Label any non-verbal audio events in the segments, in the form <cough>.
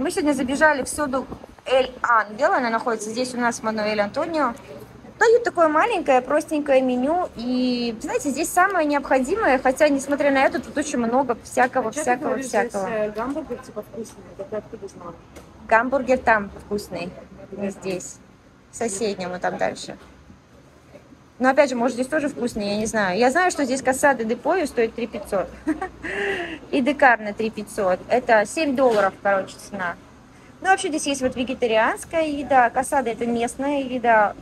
Мы сегодня забежали в соду Эль Ангел. Она находится здесь у нас в Мануэль Антонио. Дают такое маленькое, простенькое меню. И, знаете, здесь самое необходимое, хотя, несмотря на это, тут очень много всякого, ты всякого, говоришь, всякого. Здесь э, гамбургер типа вкусный, ты откуда знал? Гамбургер там вкусный, не здесь. В соседнем, и там дальше. Но опять же, может, здесь тоже вкусный, я не знаю. Я знаю, что здесь кассады депою стоит 3 500. И декарна 3 500. Это 7 долларов, короче, цена. Ну, вообще здесь есть вот вегетарианская еда. Кассада это местная еда.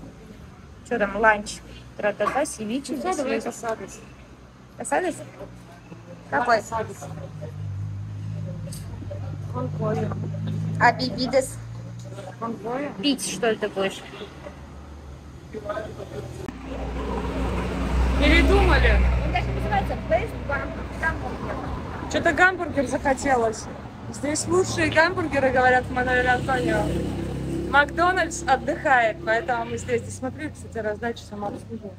Что там, ланч? Тра-та-та, есть. касадос. Касадос? Какой? Конкоя. А бибидес? Конкоя. Пить, что ли, ты будешь? Передумали. Он даже называется Best Что-то гамбургер захотелось. Здесь лучшие гамбургеры, говорят в Мануэль Антонио. Макдональдс отдыхает, поэтому мы здесь. Ты смотри, кстати, раздачу самообслуживания.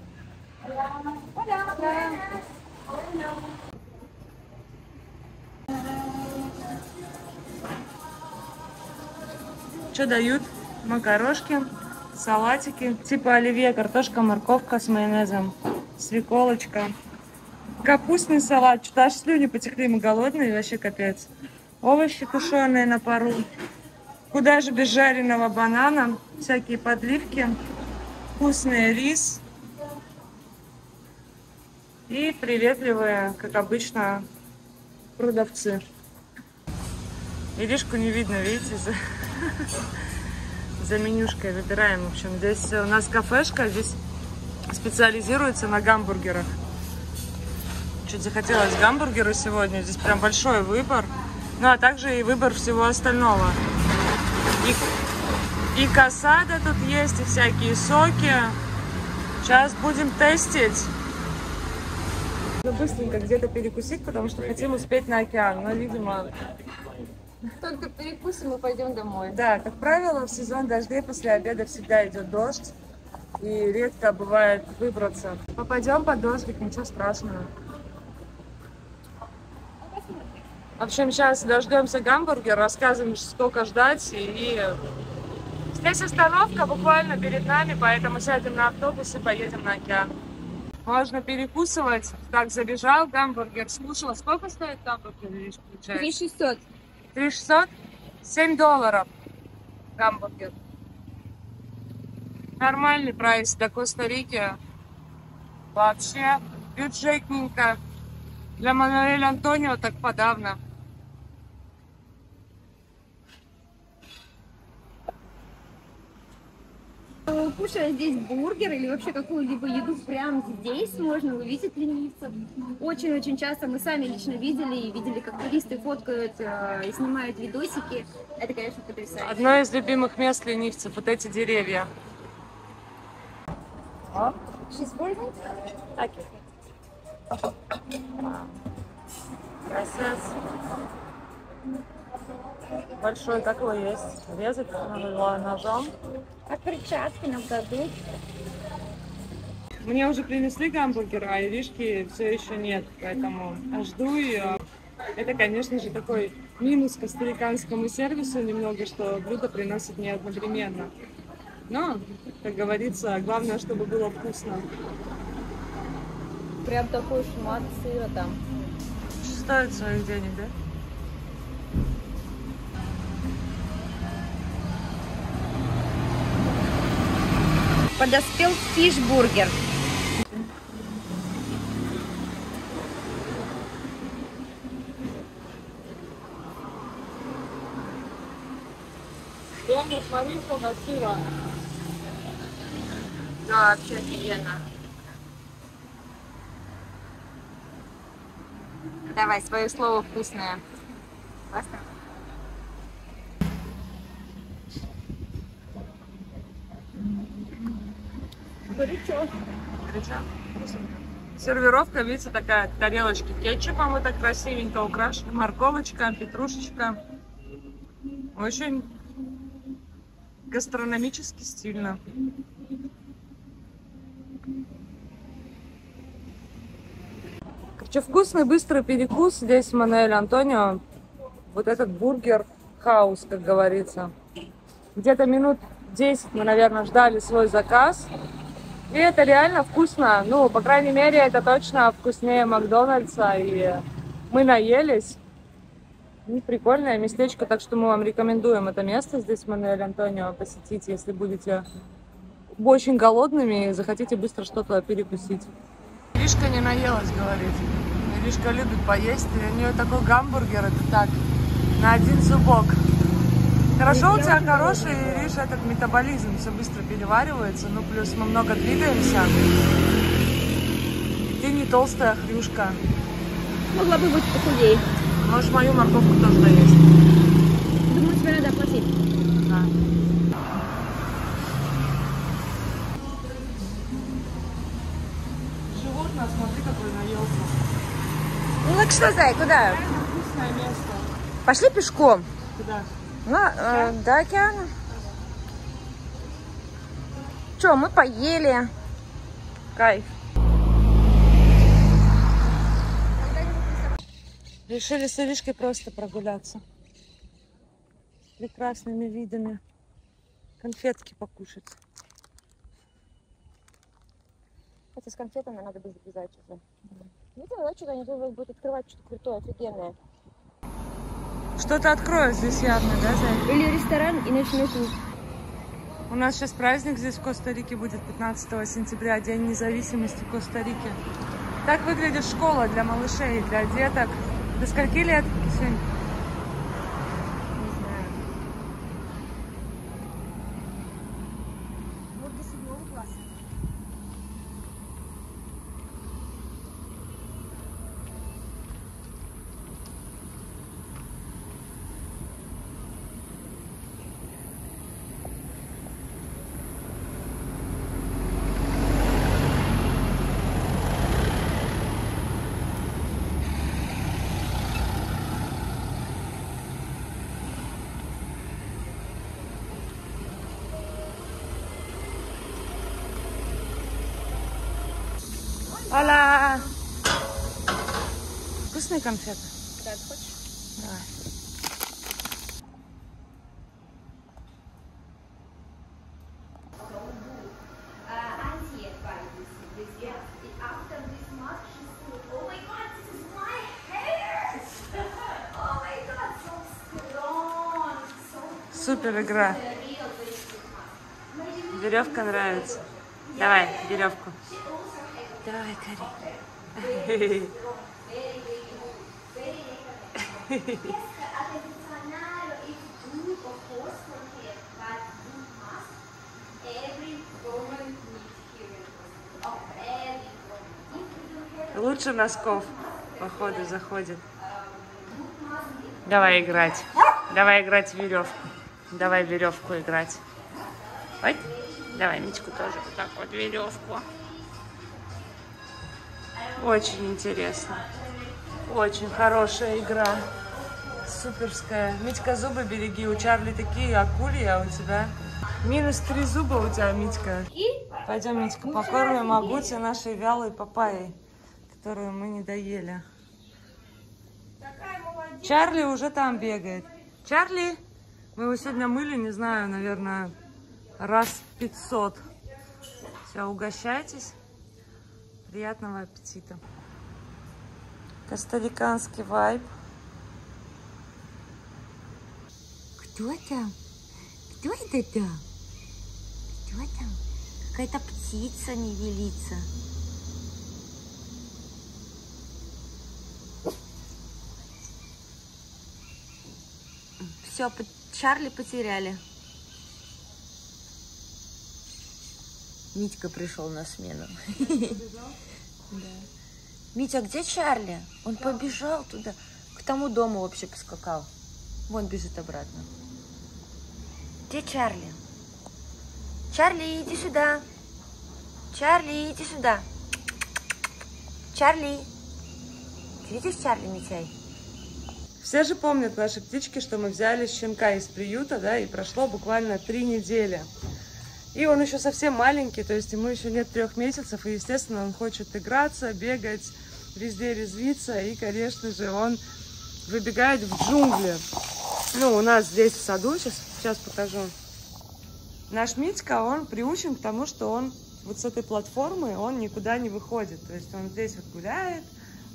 Что дают? Макарошки, салатики, типа оливье, картошка, морковка с майонезом, свеколочка. Капустный салат, что-то аж слюни потекли, мы голодные, вообще капец. Овощи тушеные на пару. Куда же без жареного банана, всякие подливки, вкусный рис и приветливые, как обычно, продавцы. Иришку не видно, видите, <laughs> за, менюшкой выбираем. В общем, здесь у нас кафешка, здесь специализируется на гамбургерах. Чуть захотелось гамбургера сегодня. Здесь прям большой выбор. Ну, а также и выбор всего остального. И, и касада тут есть, и всякие соки. Сейчас будем тестить. Надо быстренько где-то перекусить, потому что хотим успеть на океан. Но, видимо, только перекусим и пойдем домой. Да, как правило, в сезон дождей после обеда всегда идет дождь. И редко бывает выбраться. Попадем под дождик, ничего страшного. В общем, сейчас дождемся гамбургер, рассказываем, сколько ждать. И здесь остановка буквально перед нами, поэтому сядем на автобус и поедем на океан. Можно перекусывать. Так, забежал гамбургер, слушала. Сколько стоит гамбургер? 3600 три шестьсот семь долларов гамбургер. Нормальный прайс для Коста-Рики. Вообще бюджетненько. Для Мануэля Антонио так подавно. Кушая здесь бургер или вообще какую-либо еду прямо здесь можно увидеть ленивцев. Очень-очень часто мы сами лично видели и видели, как туристы фоткают э, и снимают видосики. Это, конечно, потрясающе. Одно из любимых мест ленивцев, вот эти деревья. Cheeseburger? Так. Красавец. Большой такой есть. Резать надо ножом. А перчатки нам дадут? Мне уже принесли гамбургер, а Иришки все еще нет, поэтому жду ее. Это, конечно же, такой минус к костариканскому сервису немного, что блюдо приносят не одновременно. Но, как говорится, главное, чтобы было вкусно. Прям такой шмат сыра там. Стоит своих денег, да? Подоспел фишбургер. Смотри, сколько сыра. Да, вообще офигенно. Давай, свое слово вкусное. Классно? Горячо. Горячо? Сервировка, видите, такая тарелочки кетчупом, вот так красивенько украшена. Морковочка, петрушечка. Очень гастрономически стильно. Короче, вкусный, быстрый перекус здесь Мануэль Антонио. Вот этот бургер хаос, как говорится. Где-то минут 10 мы, наверное, ждали свой заказ. И это реально вкусно. Ну, по крайней мере, это точно вкуснее Макдональдса. И мы наелись. Ну, прикольное местечко, так что мы вам рекомендуем это место здесь Мануэль Антонио посетить, если будете очень голодными и захотите быстро что-то перекусить. Иришка не наелась, говорит. Иришка любит поесть, и у нее такой гамбургер, это так, на один зубок. Хорошо, у тебя хороший, Ириш, этот метаболизм, все быстро переваривается, ну плюс мы много двигаемся. Ты не толстая хрюшка. Могла бы быть похудее. Можешь мою морковку тоже доесть. Думаю, тебе надо оплатить. Да. Животное, смотри, какой наелся. Ну так что, Зай, куда? Вкусное место. Пошли пешком. Куда? На, э, до океана. Че, мы поели. Кайф. Решили с Иришкой просто прогуляться. Прекрасными видами. Конфетки покушать. Это с конфетами надо бы завязать уже. Видела, да, что-то они будут открывать что-то крутое, офигенное. Что-то откроют здесь явно, да, Зай? Или ресторан и ночной клуб. У нас сейчас праздник здесь в Коста-Рике будет 15 сентября, День независимости Коста-Рики. Так выглядит школа для малышей, для деток. До скольки лет, Кисюнь? Оля! Вкусные конфеты? Да, ты хочешь? Давай. "Oh oh Супер игра. real, very good." Веревка нравится. Давай, веревку. Давай, Кари. Artesanal is good, of course, for hair, but good mask. Every woman needs here in Kosovo. Every woman. If you do hair, Лучше носков, походу, заходит. Давай играть. Давай играть в веревку. Давай веревку играть. Ой. Давай Митьку тоже вот так вот веревку. Очень интересно. Очень хорошая игра. Суперская. Митька, зубы береги. У Чарли такие акули, а у тебя минус три зуба у тебя, Митька. Пойдем, Митька, покормим Агути нашей вялой папайей, которую мы не доели. Чарли уже там бегает. Чарли! Мы его сегодня мыли, не знаю, наверное, раз 500. Все, угощайтесь. Приятного аппетита. Костариканский вайб. Кто там? Кто это там? Кто там? Какая-то птица не велится. Все, Чарли потеряли. Митька пришел на смену. Митя, а где Чарли? Он побежал туда. К тому дому вообще поскакал. Вон бежит обратно. Где Чарли? Чарли, иди сюда. Чарли, иди сюда. Чарли. Ты видишь Чарли, Митяй? Все же помнят наши птички, что мы взяли щенка из приюта, да, и прошло буквально три недели. И он еще совсем маленький, то есть ему еще нет трех месяцев, и, естественно, он хочет играться, бегать, везде резвиться, и, конечно же, он выбегает в джунгли. Ну, у нас здесь в саду, сейчас, сейчас покажу. Наш Митька, он приучен к тому, что он вот с этой платформы, он никуда не выходит. То есть он здесь вот гуляет,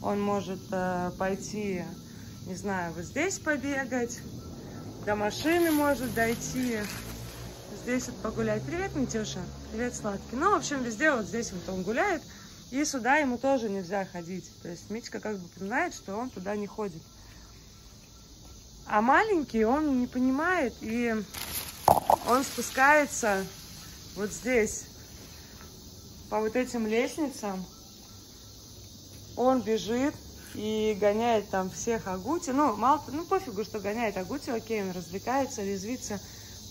он может э, пойти, не знаю, вот здесь побегать, до машины может дойти, здесь вот погулять. Привет, Митюша, привет, сладкий. Ну, в общем, везде вот здесь вот он гуляет, и сюда ему тоже нельзя ходить. То есть Митька как бы понимает, что он туда не ходит. А маленький он не понимает, и он спускается вот здесь, по вот этим лестницам. Он бежит и гоняет там всех Агути. Ну, мало, ну пофигу, что гоняет Агути, окей, он развлекается, резвится.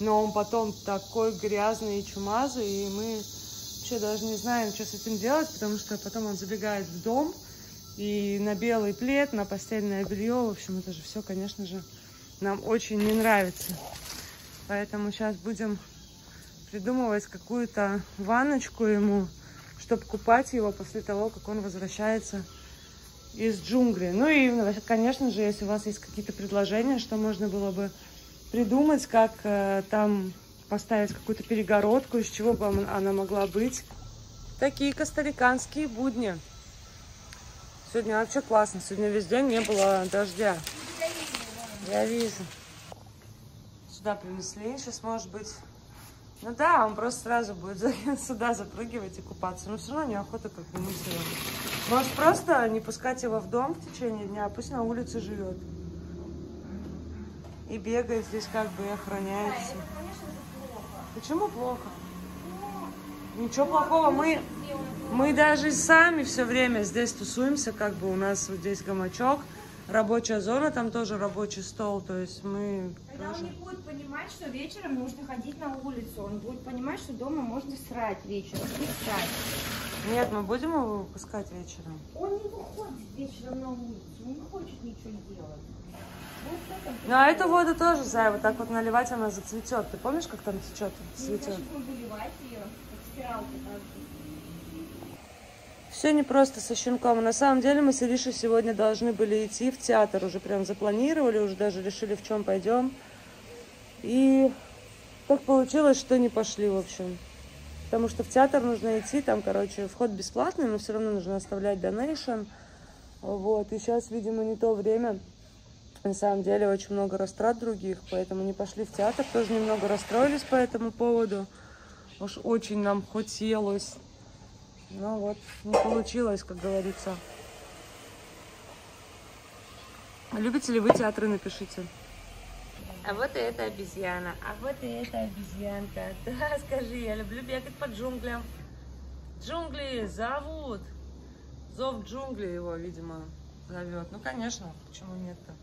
Но он потом такой грязный и чумазый, и мы вообще даже не знаем, что с этим делать, потому что потом он забегает в дом, и на белый плед, на постельное белье, в общем, это же все, конечно же, нам очень не нравится. Поэтому сейчас будем придумывать какую-то ванночку ему, чтобы купать его после того, как он возвращается из джунглей. Ну и, конечно же, если у вас есть какие-то предложения, что можно было бы придумать, как э, там поставить какую-то перегородку, из чего бы она могла быть. Такие костариканские будни. Сегодня вообще классно. Сегодня весь день не было дождя. Я вижу. Сюда принесли. Сейчас, может быть... Ну да, он просто сразу будет <laughs> сюда запрыгивать и купаться. Но все равно неохота как бы мыть его. Может, просто не пускать его в дом в течение дня, а пусть на улице живет. И бегает здесь как бы и охраняется. Почему плохо? Ничего плохого. Мы, мы даже сами все время здесь тусуемся, как бы у нас вот здесь гамачок рабочая зона, там тоже рабочий стол, то есть мы Когда тоже... он не будет понимать, что вечером нужно ходить на улицу, он будет понимать, что дома можно срать вечером, и срать. Нет, мы будем его выпускать вечером. Он не выходит вечером на улицу, он не хочет ничего делать. Вот в этом Ну, а эту воду тоже, Зай, вот так вот наливать, она зацветет. Ты помнишь, как там течет, цветет? Все не просто со щенком. На самом деле мы с Иришей сегодня должны были идти в театр. Уже прям запланировали, уже даже решили, в чем пойдем. И так получилось, что не пошли, в общем. Потому что в театр нужно идти, там, короче, вход бесплатный, но все равно нужно оставлять донейшн. Вот, и сейчас, видимо, не то время. На самом деле очень много растрат других, поэтому не пошли в театр. Тоже немного расстроились по этому поводу. Уж очень нам хотелось. Ну вот, не получилось, как говорится. Любите ли вы театры, напишите. А вот и эта обезьяна, а вот и эта обезьянка. <laughs> Да, скажи, я люблю бегать по джунглям. Джунгли зовут. Зов джунгли его, видимо, зовет. Ну, конечно, почему нет-то?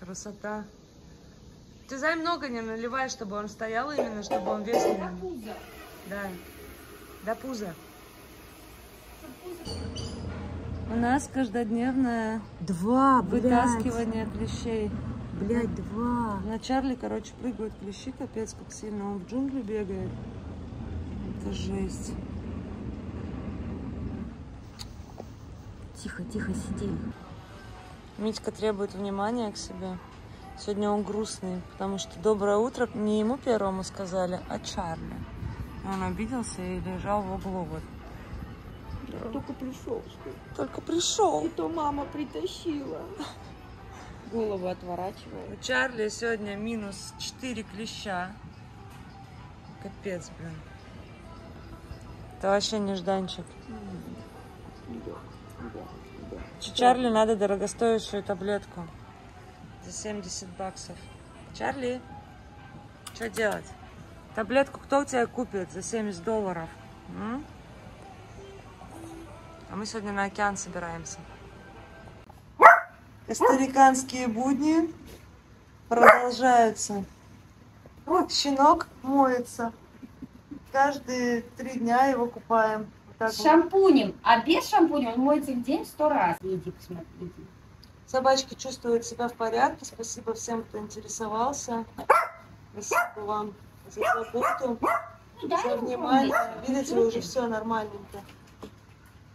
Красота. Ты зай много не наливай, чтобы он стоял именно, чтобы он вес не... Пузо. Да. До пуза. У нас каждодневное Два, вытаскивание клещей. Блядь, два. На Чарли, короче, прыгают клещи, капец, как сильно. Он в джунгли бегает. Это жесть. Тихо, тихо, сиди. Митька требует внимания к себе. Сегодня он грустный, потому что доброе утро не ему первому сказали, а Чарли. И он обиделся и лежал в углу вот. Только пришел, что? Только пришел. И то мама притащила. Голову отворачивает. У Чарли сегодня минус 4 клеща. Капец, блин. Это вообще нежданчик. Ч- Чарли надо дорогостоящую таблетку. За 70 баксов. Чарли, что делать? Таблетку кто у тебя купит за 70 долларов? М? А мы сегодня на океан собираемся. Стариканские будни продолжаются. Вот щенок моется. Каждые три дня его купаем. Так С шампунем. А без шампуня он моется в день сто раз. Иди, посмотри, иди. Собачки чувствуют себя в порядке. Спасибо всем, кто интересовался. Спасибо вам за заботу, Ну, дай за внимание. Видите, уже все нормальненько.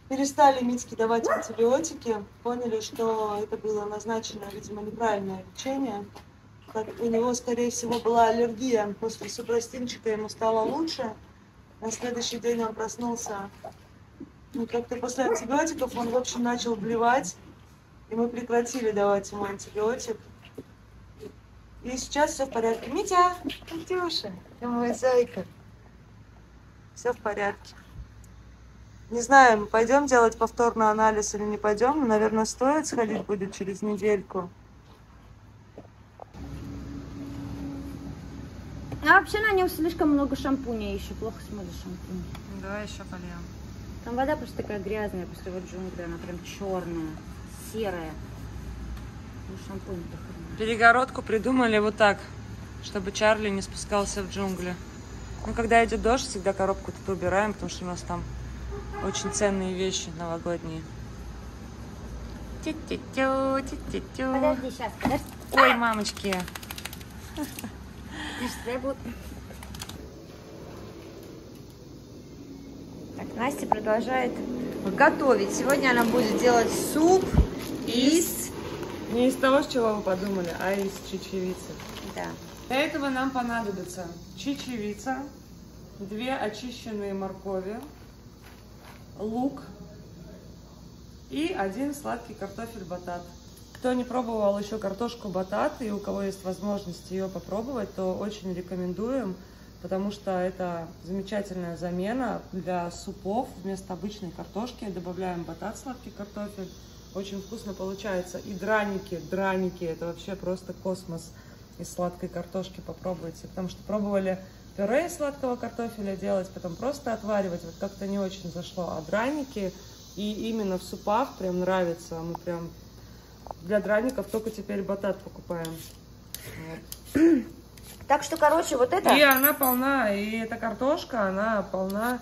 Перестали Митьке давать антибиотики, поняли, что это было назначено, видимо, неправильное лечение. Так, у него, скорее всего, была аллергия. После супрастинчика ему стало лучше. На следующий день он проснулся. Ну, как-то после антибиотиков он, в общем, начал блевать. И мы прекратили давать ему антибиотик. И сейчас все в порядке. Митя, Митюша, ты мой зайка. Все в порядке. Не знаю, пойдем делать повторный анализ или не пойдем. Наверное, стоит сходить будет через недельку. А вообще на нем слишком много шампуня еще. Плохо смотришь шампунь. Давай еще польем. Там вода просто такая грязная после вот джунгли. Она прям черная, серая. Ну, шампунь-то хрена. Перегородку придумали вот так, чтобы Чарли не спускался в джунгли. Ну, когда идет дождь, всегда коробку тут убираем, потому что у нас там очень ценные вещи новогодние. Тю-тю-тю, тю-тю-тю. Подожди, сейчас, подожди. Ой, мамочки. Дай буду- Так, Настя продолжает готовить. Сегодня она будет делать суп из... Не из того, с чего вы подумали, а из чечевицы. Да. Для этого нам понадобится чечевица, две очищенные моркови, лук и один сладкий картофель батат. Кто не пробовал еще картошку батат и у кого есть возможность ее попробовать, то очень рекомендуем, потому что это замечательная замена для супов. Вместо обычной картошки добавляем батат, сладкий картофель. Очень вкусно получается. И драники, драники, это вообще просто космос из сладкой картошки попробуйте. Потому что пробовали пюре из сладкого картофеля делать, потом просто отваривать. Вот как-то не очень зашло. А драники и именно в супах прям нравится. Мы прям для драников только теперь батат покупаем. Вот. Так что, короче, вот это... И она полна, и эта картошка, она полна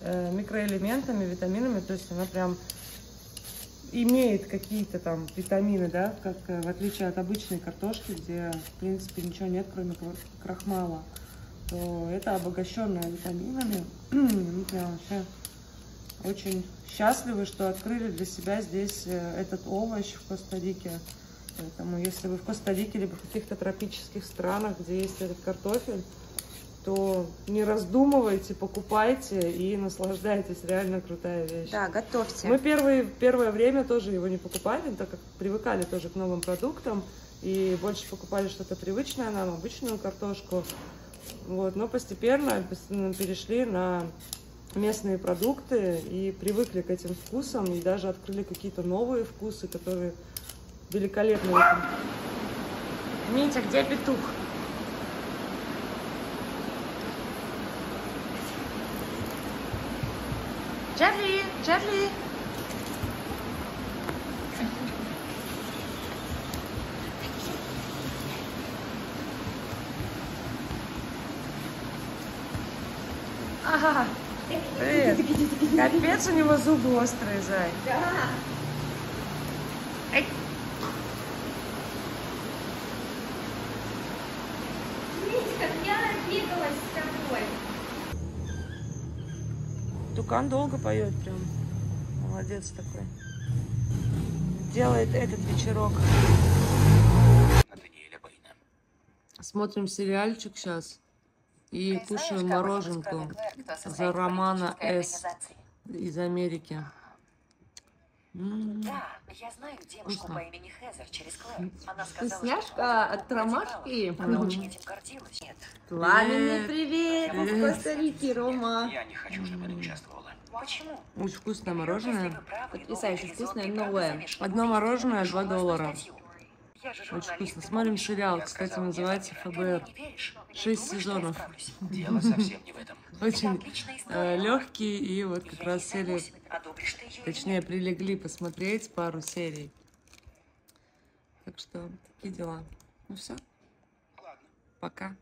э, микроэлементами, витаминами, то есть она прям имеет какие-то там витамины, да, как э, в отличие от обычной картошки, где, в принципе, ничего нет, кроме кра- крахмала, то это обогащенная витаминами. <clears throat> Мы прям вообще очень счастливы, что открыли для себя здесь э, этот овощ в Коста-Рике. Поэтому если вы в Коста-Рике, либо в каких-то тропических странах, где есть этот картофель, то не раздумывайте, покупайте и наслаждайтесь. Реально крутая вещь. Да, готовьте. Мы первые, первое время тоже его не покупали, так как привыкали тоже к новым продуктам и больше покупали что-то привычное нам, обычную картошку. Вот, но постепенно постепенно перешли на местные продукты и привыкли к этим вкусам и даже открыли какие-то новые вкусы, которые великолепны. Митя, где петух? Чарли, Чарли. Ага. Привет. Капец, у него зубы острые, зай. Да. Ай. Видите, как я бегалась с тобой. Тукан долго поет прям. Молодец такой. Делает этот вечерок. Смотрим сериальчик сейчас и кушаем мороженку за Романа С. из Америки. М, Да, я знаю девушку Вкусно. по имени Хезер через Клэр. Она сказала, Вкусняшка что от ромашки. Она очень этим гордилась. Нет, Пламенный привет Привет. из Коста-Рики, Рома. Я не хочу, чтобы она участвовала. почему? Очень вкусное мороженое. Потрясающе вкусное, новое. Одно мороженое, два доллара. Очень вкусно. Смотрим сериал, кстати, называется ФБР. Шесть сезонов. справлюсь? Дело совсем не в этом. <laughs> Очень история. легкий и вот как раз или точнее прилегли посмотреть пару серий. Так что такие дела. Ну все, пока.